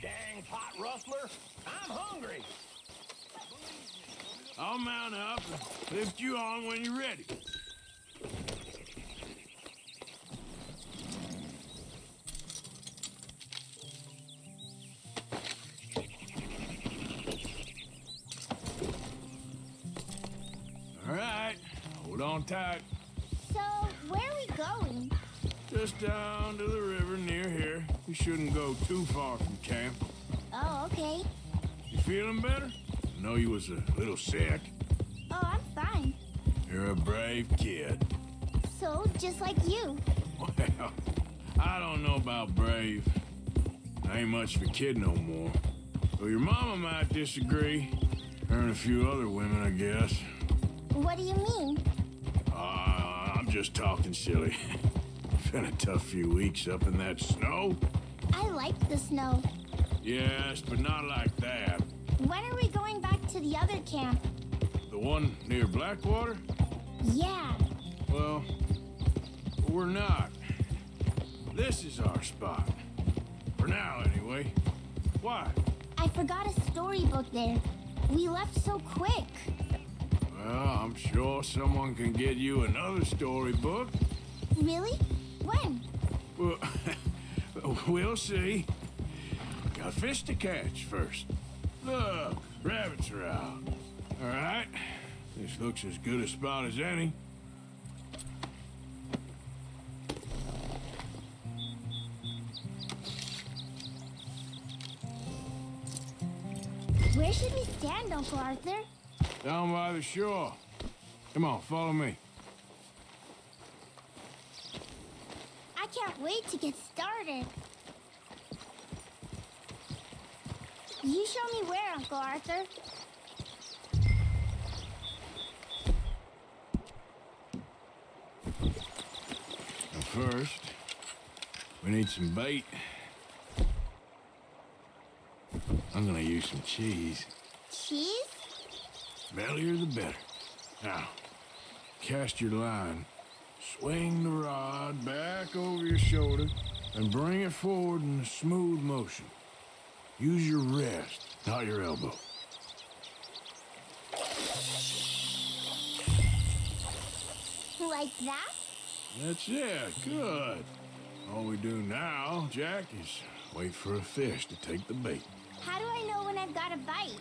Pearson, you dang pot rustler. I'm hungry. I'll mount up and lift you on when you're ready. All right, hold on tight. So, where are we going? Just down to the river near here. You shouldn't go too far from camp. Oh, okay. You feeling better? I know you was a little sick. Oh, I'm fine. You're a brave kid. So, just like you. Well, I don't know about brave. I ain't much of a kid no more. Though your mama might disagree. Her and a few other women, I guess. What do you mean? Uh, I'm just talking silly. Been a tough few weeks up in that snow. I like the snow. Yes, but not like that. When are we going back to the other camp? The one near Blackwater? Yeah. Well, we're not. This is our spot. For now, anyway. Why? I forgot a storybook there. We left so quick. Well, I'm sure someone can get you another storybook. Really? When? Well, we'll see. Got fish to catch first. Look, rabbits are out. All right. This looks as good a spot as any. Where should we stand, Uncle Arthur? Down by the shore. Come on, follow me. Can't wait to get started. You show me where, Uncle Arthur. First, we need some bait. I'm gonna use some cheese. Cheese? Bellier the better. Now, cast your line. Swing the rod back over your shoulder and bring it forward in a smooth motion. Use your wrist, not your elbow. Like that? That's it. Good. All we do now, Jack, is wait for a fish to take the bait. How do I know when I've got a bite?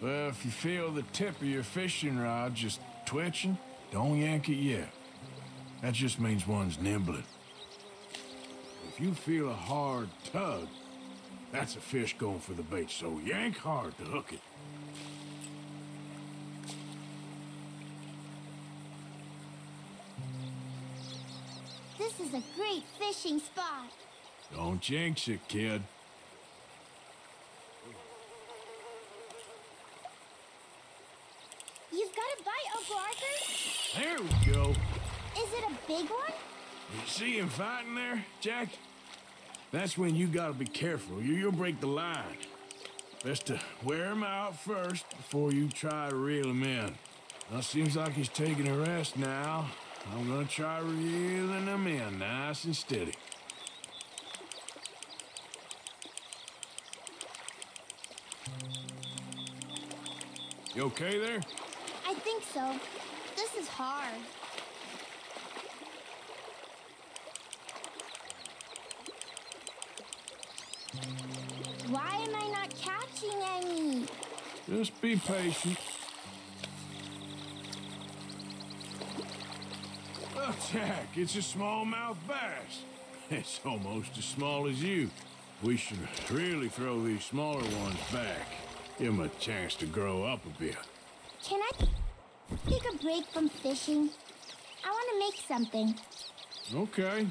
Well, if you feel the tip of your fishing rod just twitching, don't yank it yet. That just means one's nibbling. If you feel a hard tug, that's a fish going for the bait, so yank hard to hook it. This is a great fishing spot. Don't jinx it, kid. You've got a bite, Uncle Arthur? There we go. Is it a big one? You see him fighting there, Jack? That's when you gotta be careful. You, you'll break the line. Best to wear him out first before you try to reel him in. Now, seems like he's taking a rest now. I'm gonna try reeling him in nice and steady. You okay there? I think so. This is hard. Why am I not catching any? Just be patient. Oh, Jack, it's a smallmouth bass. It's almost as small as you. We should really throw these smaller ones back. Give them a chance to grow up a bit. Can I take a break from fishing? I want to make something. Okay.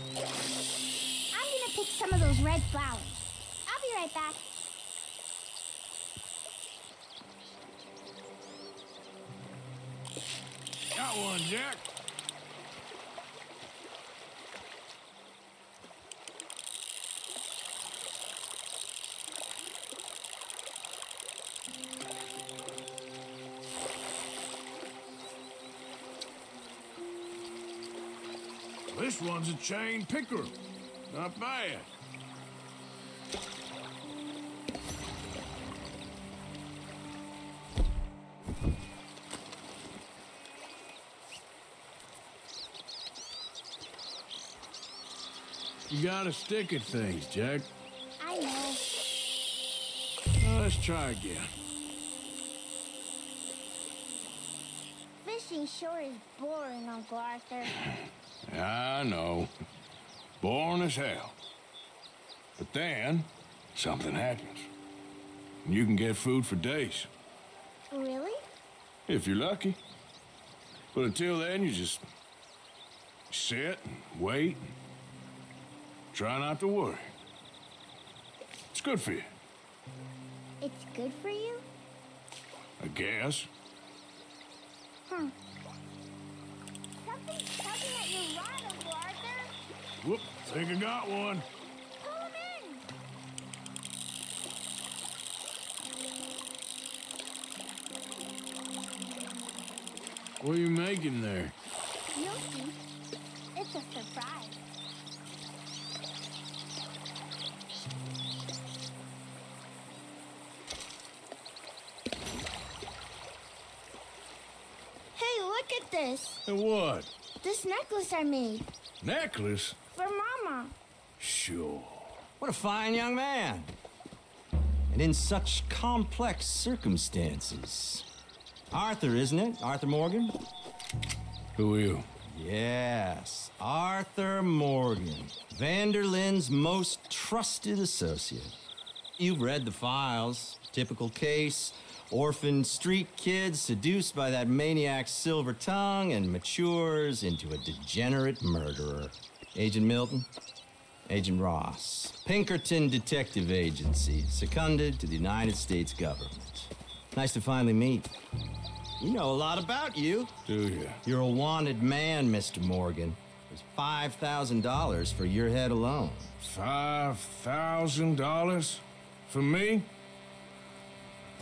I'm gonna pick some of those red flowers. I'll be right back. Got one, Jack. This one's a chain pickerel. Not bad. You gotta stick at things, Jack. I know. Now, let's try again. Fishing sure is boring, Uncle Arthur. I know. Boring as hell. But then, something happens. And you can get food for days, Really? if you're lucky. But until then, you just sit and wait. And try not to worry. It's good for you, It's good for you? I guess. Huh. Something's tugging at your rod, Uncle Arthur. Whoop, think I got one. Pull him in. What are you making there? You'll see. It's a surprise. Hey, look at this. And what? This necklace I made Necklace? For Mama. Sure. What a fine young man. And in such complex circumstances. Arthur, isn't it? Arthur Morgan? Who are you? Yes, Arthur Morgan, van der Linde's most trusted associate. You've read the files. Typical case orphaned street kid seduced by that maniac's silver tongue and matures into a degenerate murderer. Agent Milton? Agent Ross, Pinkerton Detective Agency, seconded to the United States government. Nice to finally meet. We know a lot about you. Do you? You're a wanted man, Mr. Morgan. There's $5,000 for your head alone. Five thousand dollars for me?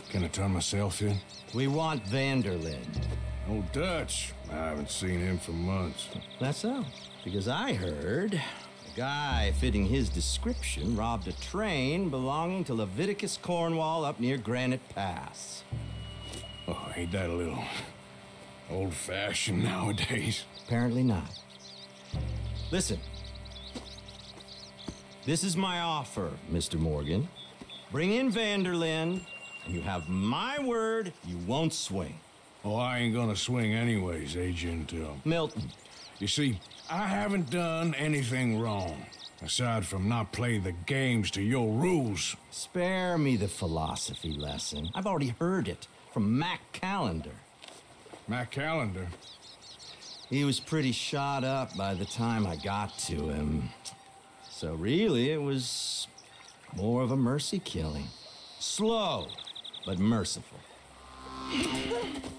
Can I turn myself in? We want van der Linde. Oh, Dutch. I haven't seen him for months. That's so. Because I heard guy fitting his description robbed a train belonging to Leviticus Cornwall up near Granite Pass. Oh, ain't that a little old-fashioned nowadays? Apparently not. Listen. This is my offer, Mr. Morgan. Bring in van der Linde, and you have my word you won't swing. Oh, I ain't gonna swing anyways, Agent. Uh, Milton, you see, I haven't done anything wrong, aside from not playing the games to your rules. spare me the philosophy lesson. I've already heard it from Mac Callander. Mac Callander. He was pretty shot up by the time I got to him. So really, it was more of a mercy killing. Slow, but merciful.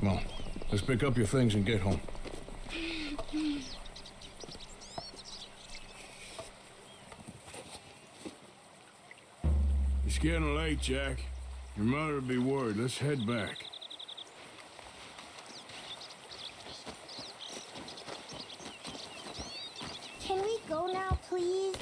Come on, let's pick up your things and get home. It's getting late, Jack. Your mother will be worried. Let's head back. Can we go now, please?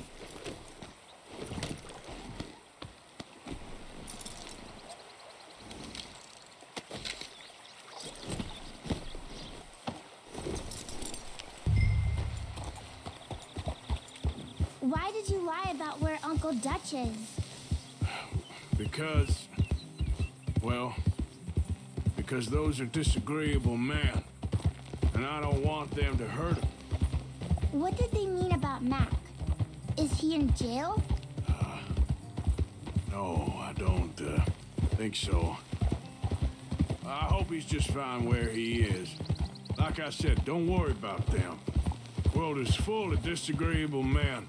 Why did you lie about where Uncle Dutch is? Because, well, because those are disagreeable men. And I don't want them to hurt him. What did they mean about Mac? Is he in jail? No, I don't uh, think so. I hope he's just fine where he is. Like I said, don't worry about them. The world is full of disagreeable men.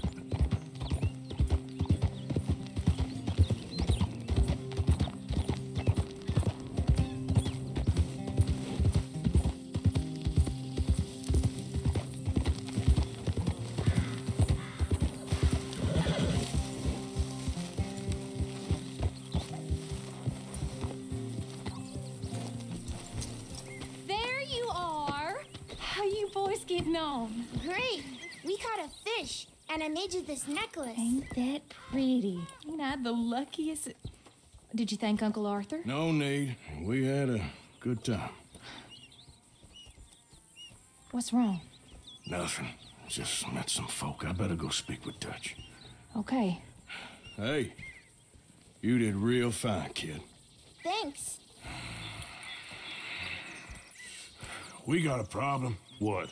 Boys getting on? Great! We caught a fish, and I made you this necklace. Ain't that pretty? Ain't I the luckiest? Did you thank Uncle Arthur? No need. We had a good time. What's wrong? Nothing. Just met some folk. I better go speak with Dutch. Okay. Hey, you did real fine, kid. Thanks. We got a problem. What?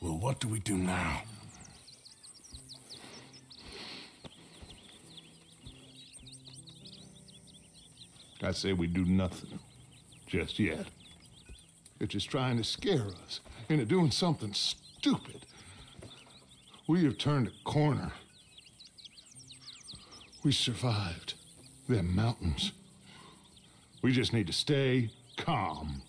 Well, what do we do now? I say we do nothing. Just yet. They're just trying to scare us into doing something stupid. We have turned a corner. We survived them mountains. We just need to stay calm